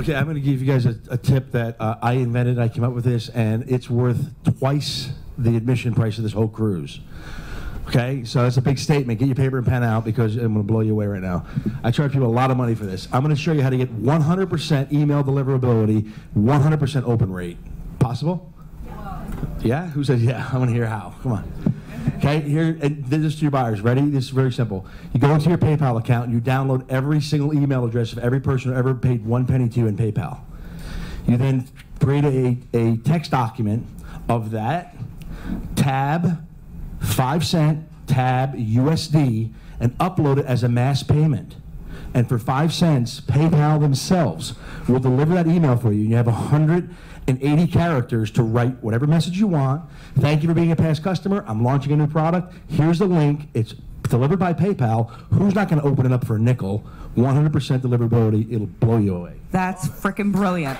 Okay, I'm going to give you guys a, a tip that uh, I invented. I came up with this, and it's worth twice the admission price of this whole cruise. Okay, so that's a big statement. Get your paper and pen out because I'm going to blow you away right now. I charge people a lot of money for this. I'm going to show you how to get 100% email deliverability, 100% open rate. Possible? Yeah? Who says yeah? I want to hear how. Come on. Okay, here, and this is to your buyers. Ready? This is very simple. You go into your PayPal account you download every single email address of every person who ever paid one penny to you in PayPal. You then create a, a text document of that, tab, five cent, tab, USD, and upload it as a mass payment. And for five cents, PayPal themselves will deliver that email for you. You have 180 characters to write whatever message you want. Thank you for being a past customer. I'm launching a new product. Here's the link. It's delivered by PayPal. Who's not going to open it up for a nickel? 100% deliverability. It'll blow you away. That's freaking brilliant.